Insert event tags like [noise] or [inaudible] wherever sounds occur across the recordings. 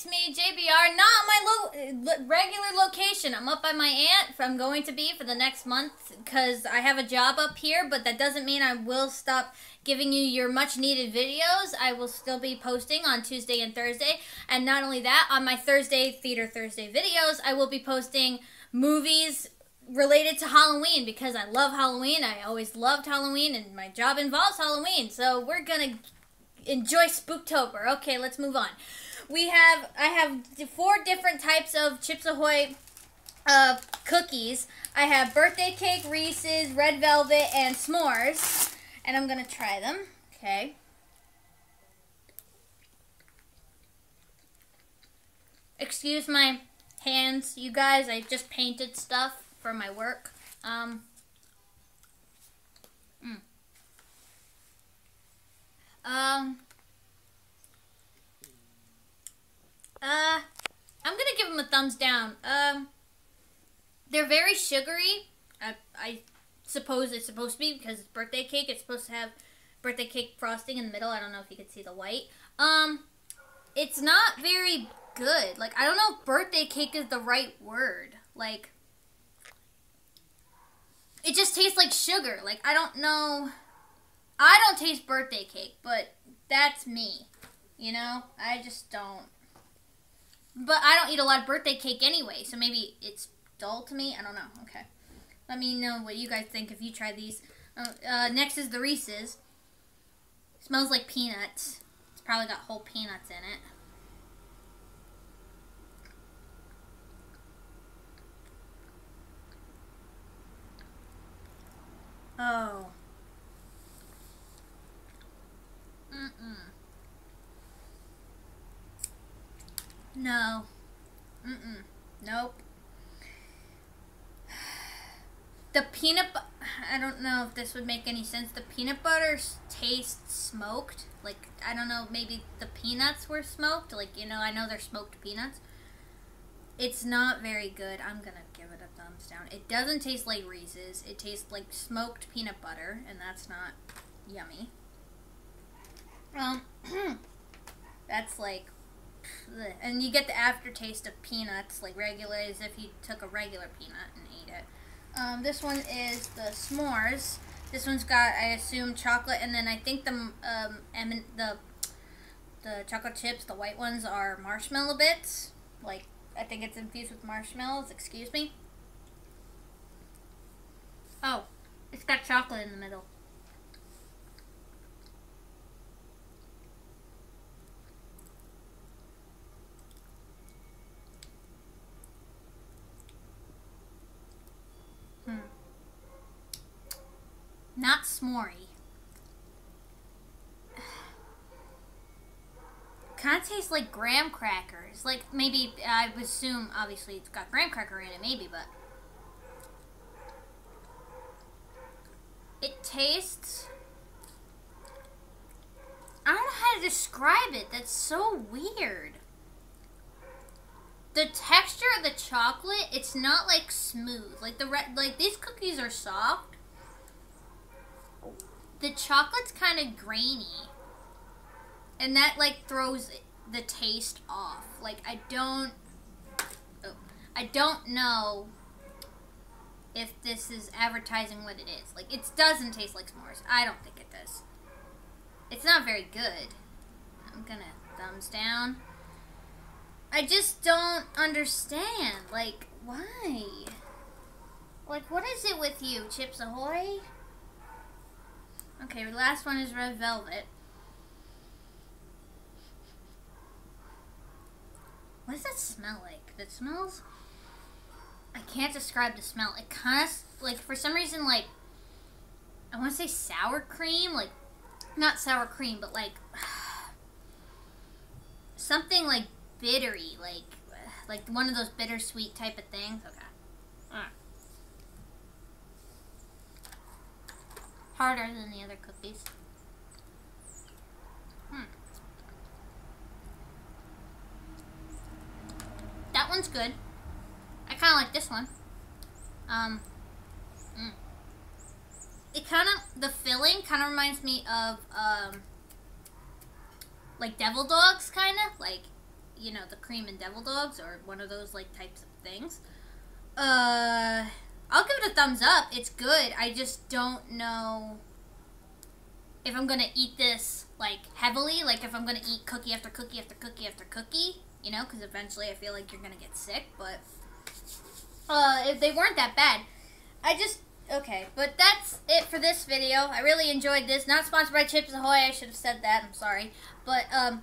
it's me, JBR. Not my lo- uh, lo- regular location. I'm up by my aunt. I'm going to be for the next month because I have a job up here, but that doesn't mean I will stop giving you your much needed videos. I will still be posting on Tuesday and Thursday. And not only that, on my Thursday, Theater Thursday videos, I will be posting movies related to Halloween because I love Halloween. I always loved Halloween, and my job involves Halloween. So we're gonna enjoy Spooktober. Okay, let's move on. We have I have four different types of Chips Ahoy uh, cookies. I have birthday cake, Reese's, red velvet, and s'mores, and I'm gonna try them. Okay. Excuse my hands, you guys. I just painted stuff for my work. Um, mm. Um, uh, I'm gonna give them a thumbs down. Um, they're very sugary. I, I suppose it's supposed to be because it's birthday cake. It's supposed to have birthday cake frosting in the middle. I don't know if you can see the white. Um, it's not very good. Like, I don't know if birthday cake is the right word. Like, it just tastes like sugar. Like, I don't know. I don't taste birthday cake, but that's me. You know? I just don't. But I don't eat a lot of birthday cake anyway, so maybe it's dull to me. I don't know. Okay. Let me know what you guys think if you try these. Uh, uh, next is the Reese's. Smells like peanuts. It's probably got whole peanuts in it. Oh. Mm-mm. No. Mm-mm. Nope. [sighs] The peanut I don't know if this would make any sense. The peanut butter tastes smoked. Like, I don't know, maybe the peanuts were smoked. Like, you know, I know they're smoked peanuts. It's not very good. I'm gonna give it a thumbs down. It doesn't taste like Reese's. It tastes like smoked peanut butter, and that's not yummy. Um, [clears throat] that's like, and you get the aftertaste of peanuts, like regular, as if you took a regular peanut and ate it. Um, this one is the s'mores. This one's got, I assume, chocolate, and then I think the um, the the chocolate chips, the white ones, are marshmallow bits. Like, I think it's infused with marshmallows. Excuse me. Oh, it's got chocolate in the middle. Hmm. Not s'morey. Kind of tastes like graham crackers. Like maybe I would assume obviously it's got graham cracker in it, maybe, but it tastes. I don't know how to describe it. That's so weird. The texture of the chocolate, it's not like smooth. Like the red, like these cookies are soft. The chocolate's kind of grainy and that like throws the taste off. Like I don't, oh, I don't know if this is advertising what it is. Like it doesn't taste like s'mores. I don't think it does. It's not very good. I'm gonna thumbs down. I just don't understand. Like why? Like what is it with you, Chips Ahoy? Okay, the last one is red velvet. What does that smell like? That smells. I can't describe the smell. It kind of like for some reason like I want to say sour cream, like not sour cream, but like [sighs] something like bittery, like like one of those bittersweet type of things. Okay. Alright. Harder than the other cookies. Hmm. That one's good. I kind of like this one. Um, mm. it kind of the filling kind of reminds me of um, like devil dogs, kind of like you know, the cream and devil dogs or one of those like types of things. Uh, I'll give it a thumbs up. It's good. I just don't know if I'm gonna eat this like heavily. Like if I'm gonna eat cookie after cookie after cookie after cookie, you know, because eventually I feel like you're gonna get sick. But uh, if they weren't that bad, I just okay. But that's it for this video. I really enjoyed this. Not sponsored by Chips Ahoy. I should have said that. I'm sorry, but um.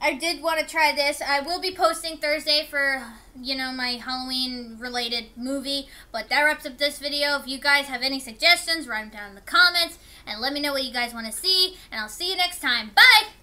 I did want to try this. I will be posting Thursday for, you know, my Halloween related movie. But that wraps up this video. If you guys have any suggestions, write them down in the comments and let me know what you guys want to see. And I'll see you next time. Bye!